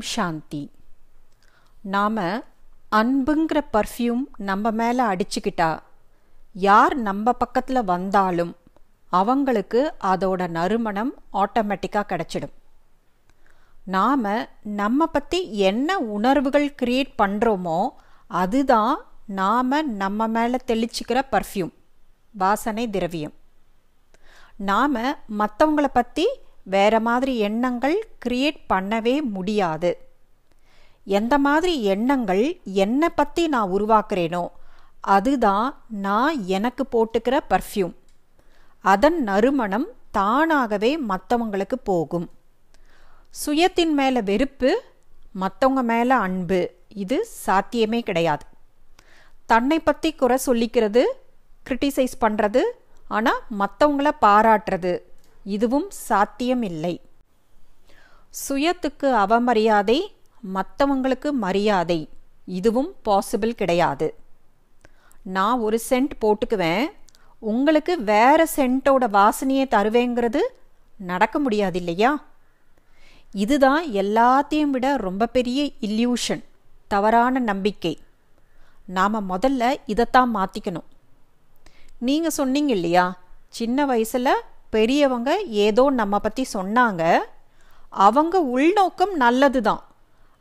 ஓம் சாந்தி. நாம் அன்புங்கிற பர்ஃப்யூம் நம்ம மேலே அடிச்சுக்கிட்டா யார் நம்ம பக்கத்தில் வந்தாலும் அவங்களுக்கு அதோட நறுமணம் ஆட்டோமேட்டிக்காக கிடச்சிடும். நாம் நம்ம பற்றி என்ன உணர்வுகள் க்ரியேட் பண்ணுறோமோ அதுதான் நாம் நம்ம மேலே தெளிச்சிக்கிற பர்ஃப்யூம் வாசனை திரவியம். நாம் மற்றவங்கள பற்றி வேற மாதிரி எண்ணங்கள் கிரியேட் பண்ணவே முடியாது. எந்த மாதிரி எண்ணங்கள் என்னை பற்றி நான் உருவாக்குறேனோ அதுதான் நான் எனக்கு போட்டுக்கிற பர்ஃப்யூம் அதன் நறுமணம் தானாகவே மற்றவங்களுக்கு போகும். சுயத்தின் மேலே வெறுப்பு மற்றவங்க மேலே அன்பு இது சாத்தியமே கிடையாது. தன்னை பற்றி குறை சொல்லிக்கிறது கிரிட்டிசைஸ் பண்ணுறது ஆனால் மற்றவங்கள பாராட்டுறது இதுவும் சாத்தியம் இல்லை சுயத்துக்கு அவமரியாதை மற்றவங்களுக்கு மரியாதை இதுவும் பாசிபிள் கிடையாது. நான் ஒரு சென்ட் போட்டுக்குவேன் உங்களுக்கு வேற சென்ட்டோட வாசனையை தருவேங்கிறது நடக்க முடியாது இல்லையா இதுதான் எல்லாத்தையும் விட ரொம்ப பெரிய இல்யூஷன் தவறான நம்பிக்கை. நாம் முதல்ல இதைத்தான் மாற்றிக்கணும் நீங்கள் சொன்னீங்க இல்லையா சின்ன வயசில் பெரியவங்க ஏதோ நம்ம பற்றி சொன்னாங்க. அவங்க உள்நோக்கம் நல்லது தான்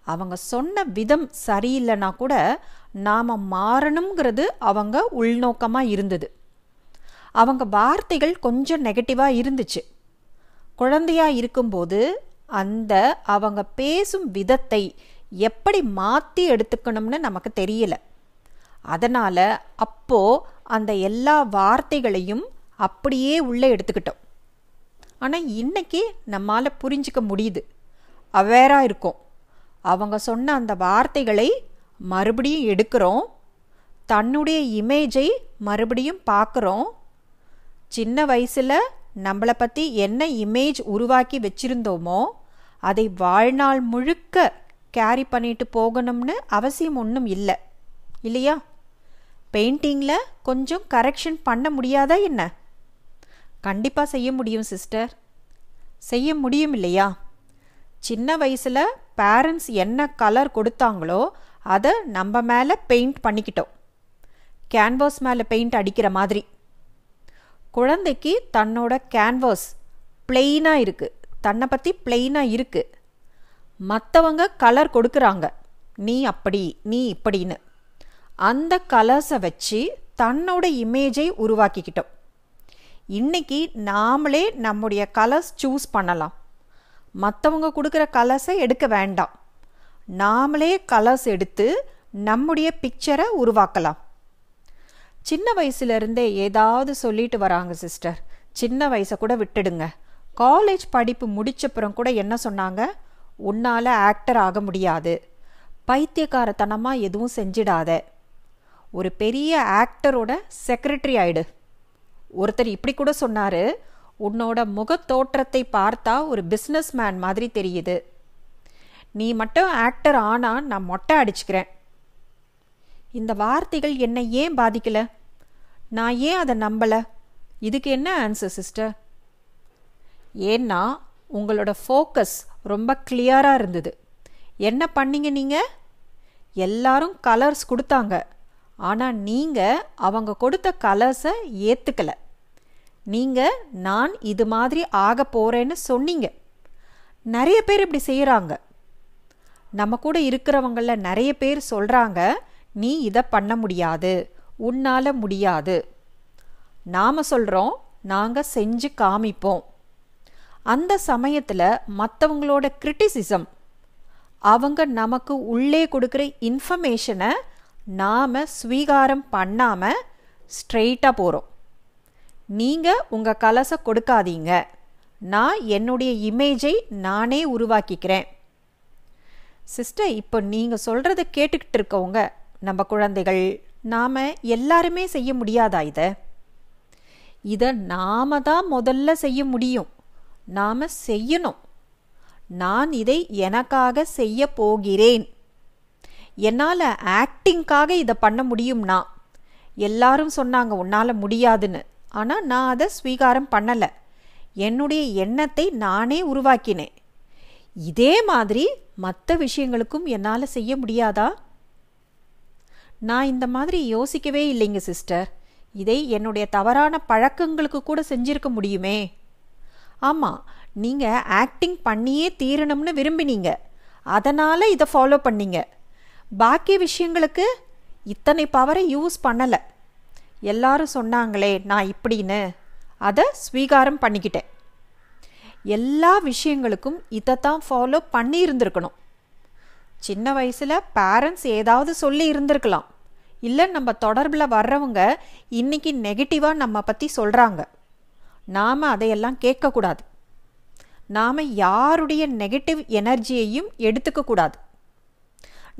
அவங்க சொன்ன விதம் சரியில்லைனா கூட நாம் மாறணுங்கிறது அவங்க உள்நோக்கமாக இருந்தது. அவங்க வார்த்தைகள் கொஞ்சம் நெகட்டிவாக இருந்துச்சு. குழந்தையாக இருக்கும்போது அந்த அவங்க பேசும் விதத்தை எப்படி மாற்றி எடுத்துக்கணும்னு நமக்கு தெரியல. அதனால் அப்போது அந்த எல்லா வார்த்தைகளையும் அப்படியே உள்ளே எடுத்துக்கிட்டோம். ஆனால் இன்னைக்கு நம்மால் புரிஞ்சிக்க முடியுது. அவேராக இருக்கும். அவங்க சொன்ன அந்த வார்த்தைகளை மறுபடியும் எடுக்கிறோம். தன்னுடைய இமேஜை மறுபடியும் பார்க்குறோம். சின்ன வயசில் நம்மளை பற்றி என்ன இமேஜ் உருவாக்கி வச்சுருந்தோமோ அதை வாழ்நாள் முழுக்க கேரி பண்ணிட்டு போகணும்னு அவசியம் ஒன்றும் இல்லை. இல்லையா? பெயிண்டிங்கில் கொஞ்சம் கரெக்ஷன் பண்ண முடியாதா என்ன? கண்டிப்பாக செய்ய முடியும் சிஸ்டர் செய்ய முடியும் இல்லையா? சின்ன வயசில் பேரண்ட்ஸ் என்ன கலர் கொடுத்தாங்களோ அதை நம்ம மேலே பெயிண்ட் பண்ணிக்கிட்டோம். கேன்வாஸ் மேலே பெயிண்ட் அடிக்கிற மாதிரி. குழந்தைக்கு தன்னோட கேன்வாஸ் பிளெயினாக இருக்குது தன்னை பற்றி பிளெயினாக இருக்குது மற்றவங்க கலர் கொடுக்குறாங்க. நீ அப்படி நீ இப்படின்னு. அந்த கலர்ஸை வச்சு தன்னோட இமேஜை உருவாக்கிக்கிட்டோம். இன்னைக்கு நாமளே நம்முடைய கலர்ஸ் சூஸ் பண்ணலாம். மற்றவங்க கொடுக்குற கலர்ஸை எடுக்க வேண்டாம். நாமளே கலர்ஸ் எடுத்து நம்முடைய பிக்சரை உருவாக்கலாம். சின்ன வயசுலேருந்தே ஏதாவது சொல்லிட்டு வராங்க சிஸ்டர் சின்ன வயசை கூட விட்டுடுங்க. காலேஜ் படிப்பு முடிச்சப்புறம் கூட என்ன சொன்னாங்க? உன்னால் ஆக்டர் ஆக முடியாது. பைத்தியக்காரத்தனமாக எதுவும் செஞ்சிடாத. ஒரு பெரிய ஆக்டரோட செக்ரட்டரி ஆயிடு. ஒருத்தர் இப்படி கூட சொன்னார் உன்னோட முகத்தோற்றத்தை பார்த்தா ஒரு பிஸ்னஸ் மேன் மாதிரி தெரியுது. நீ மட்டும் ஆக்டர் ஆனால் நான் மொட்டை அடிச்சுக்கிறேன். இந்த வார்த்தைகள் என்னை ஏன் பாதிக்கல? நான் ஏன் அதை நம்பலை? இதுக்கு என்ன ஆன்சர் சிஸ்டர் ஏன்னா உங்களோட ஃபோக்கஸ் ரொம்ப கிளியராக இருந்தது. என்ன பண்ணீங்க நீங்கள் எல்லாரும் கலர்ஸ் கொடுத்தாங்க. ஆனால் நீங்கள் அவங்க கொடுத்த கலர்ஸை ஏற்றுக்கலை நீங்கள் நான் இது மாதிரி ஆக போகிறேன்னு சொன்னீங்க. நிறைய பேர் இப்படி செய்கிறாங்க நம்ம கூட இருக்கிறவங்கள நிறைய பேர் சொல்கிறாங்க நீ இதை பண்ண முடியாது உன்னால் முடியாது. நாம் சொல்கிறோம் நாங்கள் செஞ்சு காமிப்போம். அந்த சமயத்தில் மற்றவங்களோட கிரிட்டிசிசம் அவங்க நமக்கு உள்ளே கொடுக்குற இன்ஃபர்மேஷனை நாம் ஸ்வீகாரம் பண்ணாமல் ஸ்ட்ரெயிட்டாக போகிறோம் நீங்கள் உங்கள் கலசை கொடுக்காதீங்க. நான் என்னுடைய இமேஜை நானே உருவாக்கிக்கிறேன். சிஸ்டர் இப்போ நீங்கள் சொல்கிறத கேட்டுக்கிட்டு இருக்கவங்க நம்ம குழந்தைகள் நாம் எல்லாருமே செய்ய முடியாதா இதை? இதை நாம் தான் முதல்ல செய்ய முடியும். நாம் செய்யணும். நான் இதை எனக்காக செய்ய போகிறேன். என்னால் ஆக்டிங்காக இதை பண்ண முடியும்னா? எல்லாரும் சொன்னாங்க உன்னால் முடியாதுன்னு. ஆனால் நான் அதை ஸ்வீகாரம் பண்ணலை. என்னுடைய எண்ணத்தை நானே உருவாக்கினேன். இதே மாதிரி மற்ற விஷயங்களுக்கும் என்னால் செய்ய முடியாதா? நான் இந்த மாதிரி யோசிக்கவே இல்லைங்க சிஸ்டர். இதை என்னுடைய தவறான பழக்கங்களுக்கு கூட செஞ்சிருக்க முடியுமே? ஆமாம் நீங்கள் ஆக்டிங் பண்ணியே தீரணும்னு விரும்பினீங்க. அதனால் இதை ஃபாலோ பண்ணீங்க. பாக்கி விஷயங்களுக்கு இத்தனை பவரை யூஸ் பண்ணலை. எல்லாரும் சொன்னாங்களே நான் இப்படின்னு. அதை ஸ்வீகாரம் பண்ணிக்கிட்டேன். எல்லா விஷயங்களுக்கும் இதைத்தான் ஃபாலோ பண்ணி இருந்திருக்கணும் சின்ன வயசில் பேரண்ட்ஸ் ஏதாவது சொல்லி இருந்திருக்கலாம். இல்லை நம்ம தொடர்பில் வர்றவங்க இன்னைக்கு நெகட்டிவாக நம்ம பற்றி சொல்கிறாங்க நாம் அதையெல்லாம் கேட்கக்கூடாது. நாம் யாருடைய நெகட்டிவ் எனர்ஜியையும் எடுத்துக்கக்கூடாது.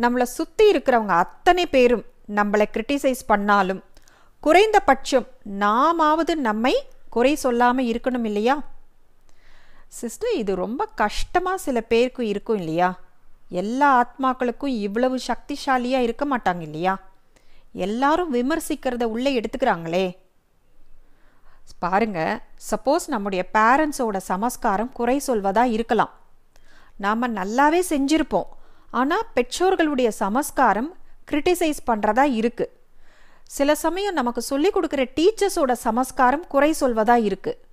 நம்மளை சுற்றி இருக்கிறவங்க அத்தனை பேரும் நம்மளை கிரிட்டிசைஸ் பண்ணாலும் குறைந்தபட்சம் நாமாவது நம்மை குறை சொல்லாமல் இருக்கணும் இல்லையா? சிஸ்டர் இது ரொம்ப கஷ்டமாக சில பேருக்கு இருக்கும் இல்லையா? எல்லா ஆத்மாக்களுக்கும் இவ்வளவு சக்திசாலியாக இருக்க மாட்டாங்க இல்லையா? எல்லாரும் விமர்சிக்கிறத உள்ளே எடுத்துக்கிறாங்களே. பாருங்க சப்போஸ் நம்முடைய பேரண்ட்ஸோட சமஸ்காரம் குறை சொல்வதாக இருக்கலாம். நாம் நல்லாவே செஞ்சிருப்போம். ஆனால் பெற்றோர்களுடைய சமஸ்காரம் கிரிட்டிசைஸ் பண்ணுறதா இருக்கு. சில சமயம் நமக்கு சொல்லிக் கொடுக்குற டீச்சர்ஸோட சமஸ்காரம் குறை சொல்வதா இருக்கு.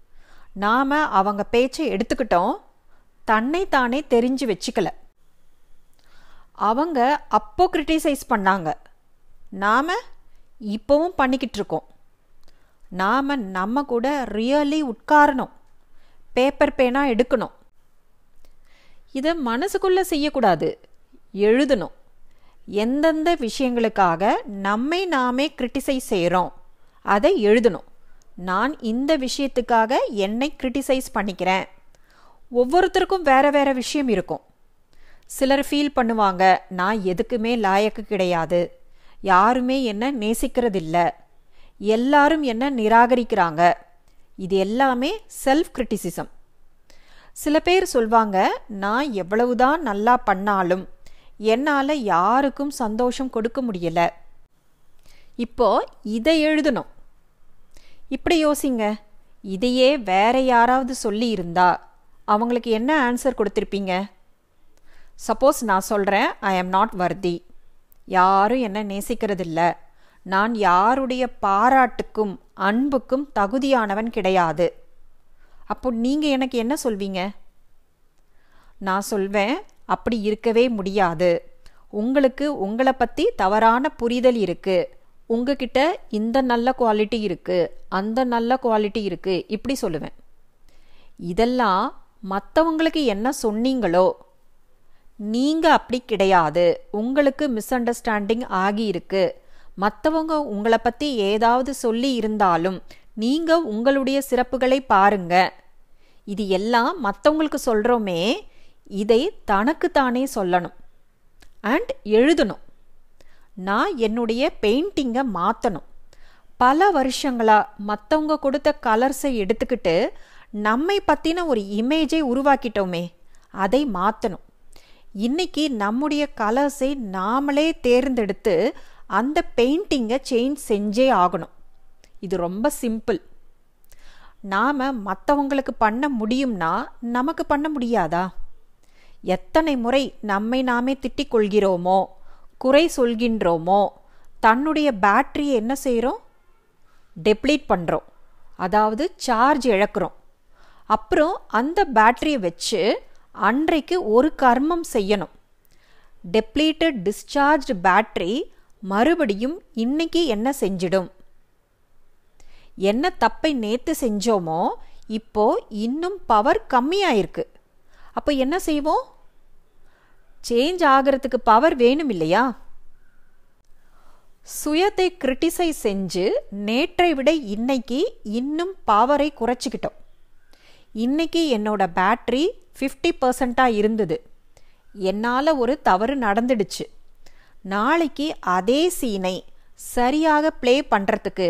நாம் அவங்க பேச்சை எடுத்துக்கிட்டோம் தன்னை தானே தெரிஞ்சு வச்சுக்கல. அவங்க அப்போ கிரிட்டிசைஸ் பண்ணாங்க. நாம் இப்போவும் பண்ணிக்கிட்டு இருக்கோம். நாம் நம்ம கூட ரியலி உட்காரணும். பேப்பர் பேனா எடுக்கணும். இதை மனசுக்குள்ளே செய்யக்கூடாது. எழுதணும். எந்தெந்த விஷயங்களுக்காக நம்மை நாமே கிரிட்டிசைஸ் செய்கிறோம் அதை எழுதணும். நான் இந்த விஷயத்துக்காக என்னை கிரிட்டிசைஸ் பண்ணிக்கிறேன். ஒவ்வொருத்தருக்கும் வேற வேற விஷயம் இருக்கும். சிலர் ஃபீல் பண்ணுவாங்க நான் எதுக்குமே லாயக்கு கிடையாது. யாருமே என்ன நேசிக்கிறதில்ல. எல்லாரும் என்ன நிராகரிக்கிறாங்க. இது எல்லாமே செல்ஃப் கிரிட்டிசிசம் சில பேர் சொல்வாங்க நான் எவ்வளவுதான் நல்லா பண்ணாலும் என்னால் யாருக்கும் சந்தோஷம் கொடுக்க முடியல. இப்போ இதை எழுதணும். இப்படி யோசிங்க. இதையே வேற யாராவது சொல்லி இருந்தா அவங்களுக்கு என்ன ஆன்சர் கொடுத்துருப்பீங்க? சப்போஸ் நான் சொல்கிறேன் ஐ ஆம் நாட் வர்தி யாரும் என்ன நேசிக்கிறதில்ல. நான் யாருடைய பாராட்டுக்கும் அன்புக்கும் தகுதியானவன் கிடையாது. அப்போ நீங்கள் எனக்கு என்ன சொல்வீங்க? நான் சொல்வேன் அப்படி இருக்கவே முடியாது. உங்களுக்கு உங்களை பற்றி தவறான புரிதல் இருக்குது உங்ககிட்ட இந்த நல்ல குவாலிட்டி இருக்குது அந்த நல்ல குவாலிட்டி இருக்குது இப்படி சொல்லுவேன். இதெல்லாம் மற்றவங்களுக்கு என்ன சொன்னீங்களோ நீங்கள் அப்படி கிடையாது. உங்களுக்கு மிஸ் அண்டர்ஸ்டாண்டிங் ஆகியிருக்கு மற்றவங்க உங்களை பற்றி ஏதாவது சொல்லி இருந்தாலும் நீங்கள் உங்களுடைய சிறப்புகளை பாருங்க. இது எல்லாம் மற்றவங்களுக்கு சொல்கிறோமே இதை தனக்குத்தானே சொல்லணும். அண்ட் எழுதணும். நான் என்னுடைய பெயிண்டிங்கை மாற்றணும் பல வருஷங்களாக மற்றவங்க கொடுத்த கலர்ஸை எடுத்துக்கிட்டு நம்மை பற்றின ஒரு இமேஜை உருவாக்கிட்டோமே அதை மாற்றணும் இன்னைக்கு நம்முடைய கலர்ஸை நாமளே தேர்ந்தெடுத்து அந்த பெயிண்டிங்கை சேஞ்ச் செஞ்சே ஆகணும். இது ரொம்ப சிம்பிள் நாம் மற்றவங்களுக்கு பண்ண முடியும்னா நமக்கு பண்ண முடியாதா? எத்தனை முறை நம்மை நாமே திட்டிக் கொள்கிறோமோ குறை சொல்கின்றோமோ தன்னுடைய பேட்டரியை என்ன செய்கிறோம் டெப்ளீட் பண்ணுறோம் அதாவது சார்ஜ் இழக்கிறோம். அப்புறம் அந்த பேட்டரியை வச்சு அன்றைக்கு ஒரு கர்மம் செய்யணும். டெப்ளீட்டட் டிஸ்சார்ஜ் பேட்டரி மறுபடியும் இன்னைக்கு என்ன செஞ்சிடும்? என்ன தப்பை நேற்று செஞ்சோமோ இப்போ இன்னும் பவர் கம்மியாயிருக்கு. அப்போ என்ன செய்வோம்? சேஞ்ச் ஆகிறதுக்கு பவர் வேணும் இல்லையா சுயத்தை கிரிட்டிசைஸ் செஞ்சு நேற்றை விட இன்னைக்கு இன்னும் பவரை குறைச்சிக்கிட்டோம். இன்னைக்கு என்னோட பேட்ரி ஃபிஃப்டி பர்சண்ட்டாக இருந்தது. என்னால் ஒரு தவறு நடந்துடுச்சு. நாளைக்கு அதே சீனை சரியாக ப்ளே பண்ணுறதுக்கு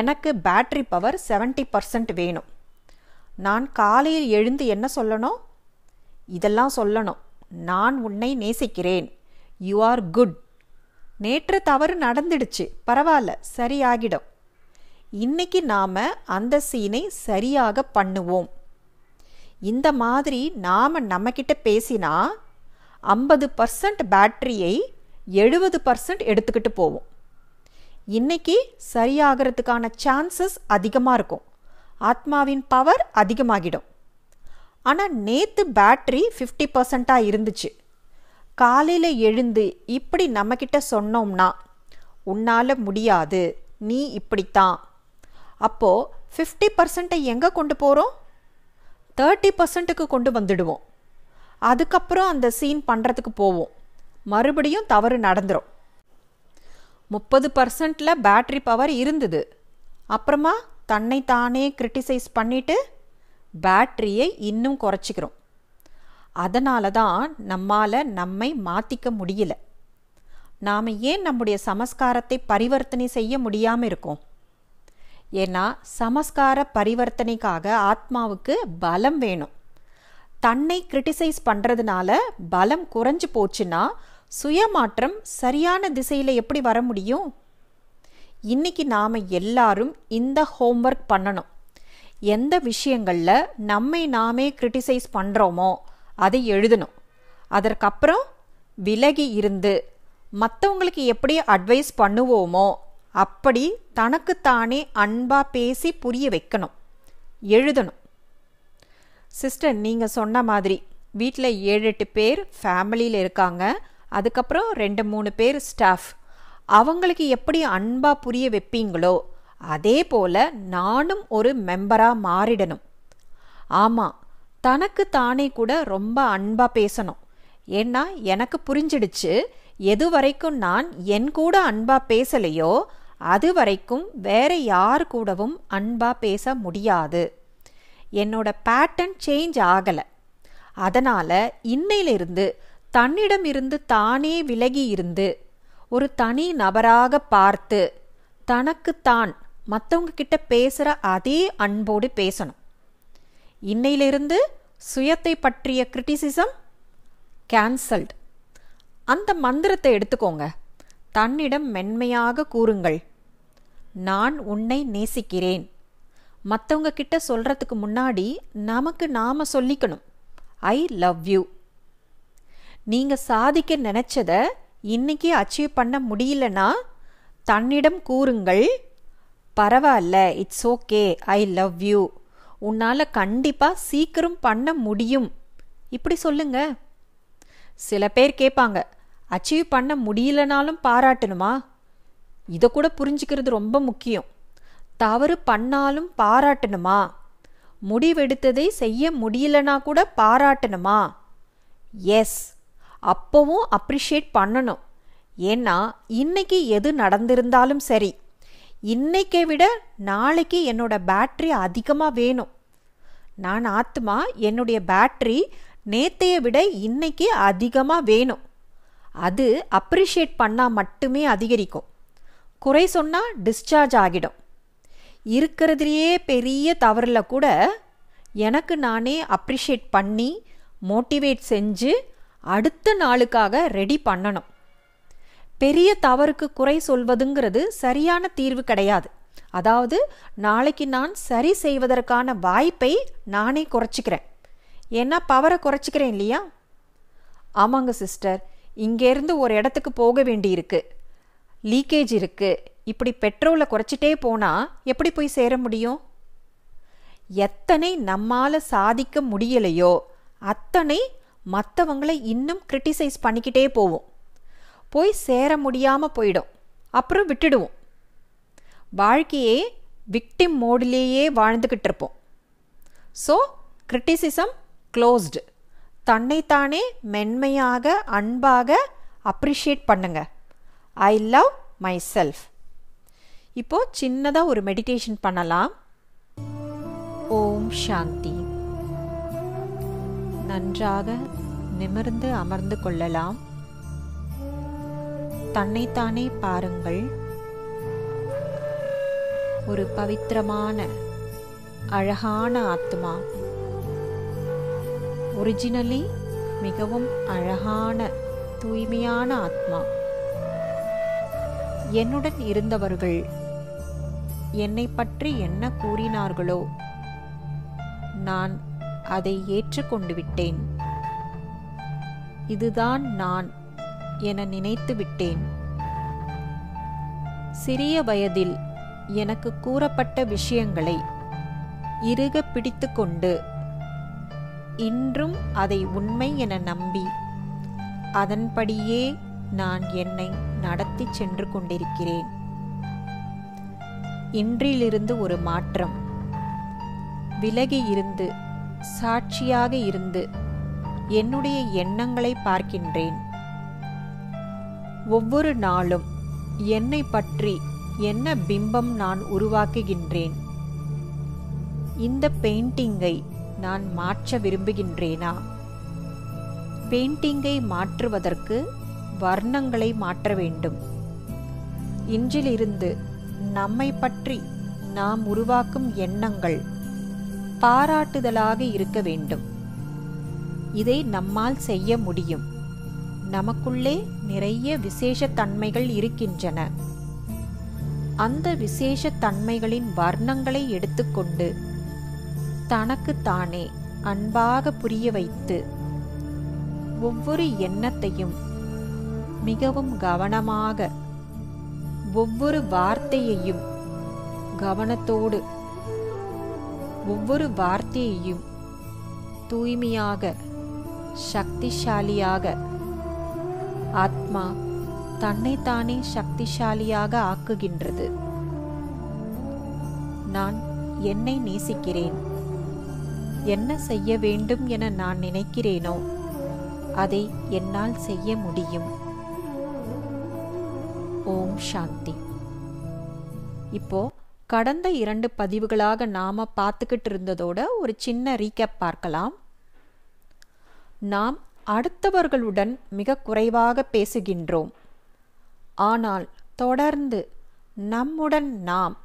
எனக்கு பேட்ரி பவர் செவன்ட்டி பர்சன்ட் வேணும். நான் காலையில் எழுந்து என்ன சொல்லணும்? இதெல்லாம் சொல்லணும். நான் உன்னை நேசிக்கிறேன். யூ ஆர் குட் நேற்று தவறு நடந்துடுச்சு. பரவாயில்ல சரியாகிடும். இன்னைக்கு நாம் அந்த சீனை சரியாக பண்ணுவோம். இந்த மாதிரி நாம் நம்மக்கிட்ட பேசினா ஐம்பது பர்சன்ட் பேட்டரியை எழுபது பர்சன்ட் எடுத்துக்கிட்டு போவோம். இன்னைக்கு சரியாகிறதுக்கான சான்சஸ் அதிகமாக இருக்கும். ஆத்மாவின் பவர் அதிகமாகிடும். ஆனால் நேற்று பேட்ரி ஃபிஃப்டி பர்சண்ட்டாக இருந்துச்சு. காலையில் எழுந்து இப்படி நம்மக்கிட்ட சொன்னோம்னா உன்னால் முடியாது. நீ இப்படித்தான். அப்போது ஃபிஃப்டி பர்சண்ட்டை எங்கே கொண்டு போகிறோம் தேர்ட்டி பர்சன்ட்டுக்கு கொண்டு வந்துடுவோம். அதுக்கப்புறம் அந்த சீன் பண்ணுறதுக்கு போவோம். மறுபடியும் தவறு நடந்துடும் முப்பது பர்சன்டில் பேட்ரி பவர் இருந்தது. அப்புறமா தன்னை தானே கிரிட்டிசைஸ் பண்ணிவிட்டு பேட்ரியை இன்னும் குறைச்சிக்கிறோம். அதனால தான் நம்மால் நம்மை மாற்றிக்க முடியல. நாம் ஏன் நம்முடைய சமஸ்காரத்தை பரிவர்த்தனை செய்ய முடியாமல் இருக்கோம்? ஏன்னா சமஸ்கார பரிவர்த்தனைக்காக ஆத்மாவுக்கு பலம் வேணும். தன்னை கிரிட்டிசைஸ் பண்ணுறதுனால பலம் குறைஞ்சு போச்சுன்னா சுயமாற்றம் சரியான திசையில் எப்படி வர முடியும்? இன்னைக்கு நாம் எல்லாரும் இந்த ஹோம்ஒர்க் பண்ணணும். எந்த விஷயங்களில் நம்மை நாமே கிரிட்டிசைஸ் பண்ணுறோமோ அதை எழுதணும். அதற்கப்புறம் விலகி இருந்து மற்றவங்களுக்கு எப்படி அட்வைஸ் பண்ணுவோமோ அப்படி தனக்குத்தானே அன்பாக பேசி புரிய வைக்கணும். எழுதணும். சிஸ்டர் நீங்கள் சொன்ன மாதிரி வீட்டில் ஏழு எட்டு பேர் ஃபேமிலியில் இருக்காங்க. அதுக்கப்புறம் ரெண்டு மூணு பேர் ஸ்டாஃப் அவங்களுக்கு எப்படி அன்பாக புரிய வைப்பீங்களோ அதே போல் நானும் ஒரு மெம்பராக மாறிடணும். ஆமாம் தனக்கு தானே கூட ரொம்ப அன்பாக பேசணும். ஏன்னா எனக்கு புரிஞ்சிடுச்சு எது வரைக்கும் நான் என் கூட அன்பாக பேசலையோ அது வரைக்கும் வேற யார் கூடவும் அன்பாக பேச முடியாது. என்னோட பேட்டர்ன் சேஞ்ச் ஆகலை. அதனால் இன்னையிலிருந்து தன்னிடம் இருந்து தானே விலகி இருந்து ஒரு தனி நபராக பார்த்து தனக்குத்தான் மற்றவங்க கிட்ட பேசுகிற அதே அன்போடு பேசணும். இன்னையிலிருந்து சுயத்தை பற்றிய கிரிட்டிசிசம் கேன்சல்டு அந்த மந்திரத்தை எடுத்துக்கோங்க. தன்னிடம் மென்மையாக கூறுங்கள். நான் உன்னை நேசிக்கிறேன். மற்றவங்க கிட்ட சொல்கிறதுக்கு முன்னாடி நமக்கு நாம் சொல்லிக்கணும். ஐ லவ் யூ நீங்கள் சாதிக்க நினச்சதை இன்னைக்கு அச்சீவ் பண்ண முடியலன்னா தன்னிடம் கூறுங்கள். பரவாயில்ல it's okay I love you உன்னால் கண்டிப்பாக சீக்கிரம் பண்ண முடியும். இப்படி சொல்லுங்க. சில பேர் கேட்பாங்க அச்சீவ் பண்ண முடியலனாலும் பாராட்டணுமா? இதை கூட புரிஞ்சுக்கிறது ரொம்ப முக்கியம். தவறு பண்ணாலும் பாராட்டணுமா? முடிவெடுத்ததை செய்ய முடியலனா கூட பாராட்டணுமா? எஸ் அப்போவும் அப்ரிஷியேட் பண்ணணும். ஏன்னா இன்னைக்கு எது நடந்திருந்தாலும் சரி. இன்னைக்கை விட நாளைக்கு என்னோட பேட்ரி அதிகமாக வேணும். நான் ஆத்மா என்னுடைய பேட்ரி நேத்தையை விட இன்னைக்கு அதிகமாக வேணும். அது அப்ரிஷியேட் பண்ணால் மட்டுமே அதிகரிக்கும். குறை சொன்னால் டிஸ்சார்ஜ் ஆகிடும். இருக்கிறதுலையே பெரிய தவறில் கூட எனக்கு நானே அப்ரிஷியேட் பண்ணி மோட்டிவேட் செஞ்சு அடுத்த நாளுக்காக ரெடி பண்ணணும். பெரிய தவறுக்கு குறை சொல்வதுங்கிறது சரியான தீர்வு கிடையாது. அதாவது நாளைக்கு நான் சரி செய்வதற்கான வாய்ப்பை நானே குறைச்சிக்கிறேன். ஏன்னா பவரை குறைச்சிக்கிறேன் இல்லையா? ஆமாங்க சிஸ்டர் இங்கேருந்து ஒரு இடத்துக்கு போக வேண்டியிருக்கு. லீக்கேஜ் இருக்கு. இப்படி பெட்ரோலை குறைச்சிட்டே போனால் எப்படி போய் சேர முடியும்? எத்தனை நம்மால் சாதிக்க முடியலையோ அத்தனை மற்றவங்களை இன்னும் கிரிட்டிசைஸ் பண்ணிக்கிட்டே போவோம். போய் சேர முடியாமல் போயிடும். அப்புறம் விட்டுடுவோம். வாழ்க்கையே விக்டிம் மோடிலேயே வாழ்ந்துக்கிட்டு இருப்போம். ஸோ கிரிட்டிசிசம் க்ளோஸ்டு தன்னைத்தானே மென்மையாக அன்பாக அப்ரிஷியேட் பண்ணுங்க. ஐ லவ் மை செல்ஃப் இப்போ சின்னதாக ஒரு மெடிடேஷன் பண்ணலாம். ஓம் சாந்தி. நன்றாக நிமிர்ந்து அமர்ந்து கொள்ளலாம். தன்னைத்தானே பாருங்கள். ஒரு பவித்திரமான அழகான ஆத்மா. ஒரிஜினலி மிகவும் அழகான தூய்மையான ஆத்மா. என்னுடன் இருந்தவர்கள் என்னை பற்றி என்ன கூறினார்களோ நான் அதை ஏற்றுக்கொண்டு விட்டேன். இதுதான் நான். என நினைத்து விட்டேன். சிறிய வயதில் எனக்கு கூறப்பட்ட விஷயங்களை இறுக பிடித்து கொண்டு இன்றும் அதை உண்மை என நம்பி அதன்படியே நான் என்னை நடத்தி சென்று கொண்டிருக்கிறேன். இன்றிலிருந்து ஒரு மாற்றம். விலகி இருந்து சாட்சியாக இருந்து என்னுடைய எண்ணங்களை பார்க்கின்றேன். ஒவ்வொரு நாளும் என்னை பற்றி என்ன பிம்பம் நான் உருவாக்குகின்றேன்? இந்த பெயிண்டிங்கை நான் மாற்ற விரும்புகின்றேனா? பெயிண்டிங்கை மாற்றுவதற்கு வர்ணங்களை மாற்ற வேண்டும். இன்றிலிருந்து நம்மை பற்றி நாம் உருவாக்கும் எண்ணங்கள் பாராட்டுதலாக இருக்க வேண்டும். இதை நம்மால் செய்ய முடியும். நமக்குள்ளே நிறைய விசேஷத்தன்மைகள் இருக்கின்றன. அந்த விசேஷ தன்மைகளின் வர்ணங்களை எடுத்துக்கொண்டு தனக்கு தானே அன்பாக புரிய வைத்து ஒவ்வொரு எண்ணத்தையும் மிகவும் கவனமாக ஒவ்வொரு வார்த்தையையும் கவனத்தோடு ஒவ்வொரு வார்த்தையையும் தூய்மையாக சக்திசாலியாக ஆத்மா தன்னைத்தானே சக்திசாலியாக ஆக்குகின்றது. நான் என்னை நேசிக்கிறேன். என்ன செய்ய வேண்டும் என நான் நினைக்கிறேனோ அதை என்னால் செய்ய முடியும். ஓம் சாந்தி. இப்போ கடந்த இரண்டு பதிவுகளாக நாம பார்த்துக்கிட்டு இருந்ததோட ஒரு சின்ன ரீகேப் பார்க்கலாம். நாம் அடுத்தவர்களுடன் மிக குறைவாக பேசுகின்றோம். ஆனால் தொடர்ந்து நம்முடன் நாம்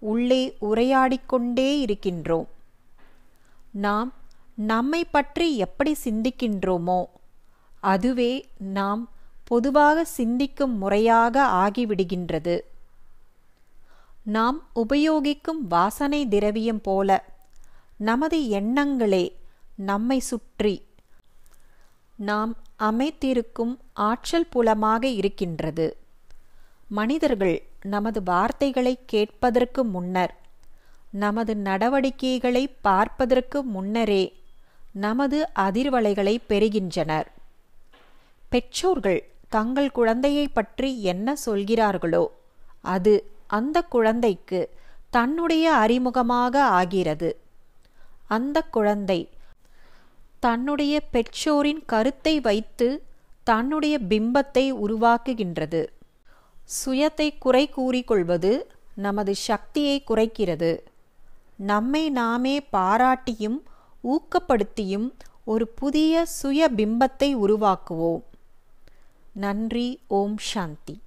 உள்ளே உரையாடிக்கொண்டே இருக்கின்றோம். நாம் நம்மை பற்றி எப்படி சிந்திக்கின்றோமோ அதுவே நாம் பொதுவாக சிந்திக்கும் முறையாக ஆகிவிடுகின்றது. நாம் உபயோகிக்கும் வாசனை திரவியம் போல நமது எண்ணங்களே நம்மை சுற்றி நாம் அமைத்திருக்கும் ஆற்றல் புலமாக இருக்கின்றது. மனிதர்கள் நமது வார்த்தைகளை கேட்பதற்கு முன்னர் நமது நடவடிக்கைகளை பார்ப்பதற்கு முன்னரே நமது அதிர்வலைகளை பெறுகின்றனர். பெற்றோர்கள் தங்கள் குழந்தையை பற்றி என்ன சொல்கிறார்களோ அது அந்த குழந்தைக்கு தன்னுடைய அறிமுகமாக ஆகிறது. அந்த குழந்தை தன்னுடைய பெற்றோரின் கருத்தை வைத்து தன்னுடைய பிம்பத்தை உருவாக்குகின்றது. சுயத்தை குறை கூறிக்கொள்வது நமது சக்தியை குறைக்கிறது. நம்மை நாமே பாராட்டியும் ஊக்கப்படுத்தியும் ஒரு புதிய சுய பிம்பத்தை உருவாக்குவோம். நன்றி ஓம் சாந்தி.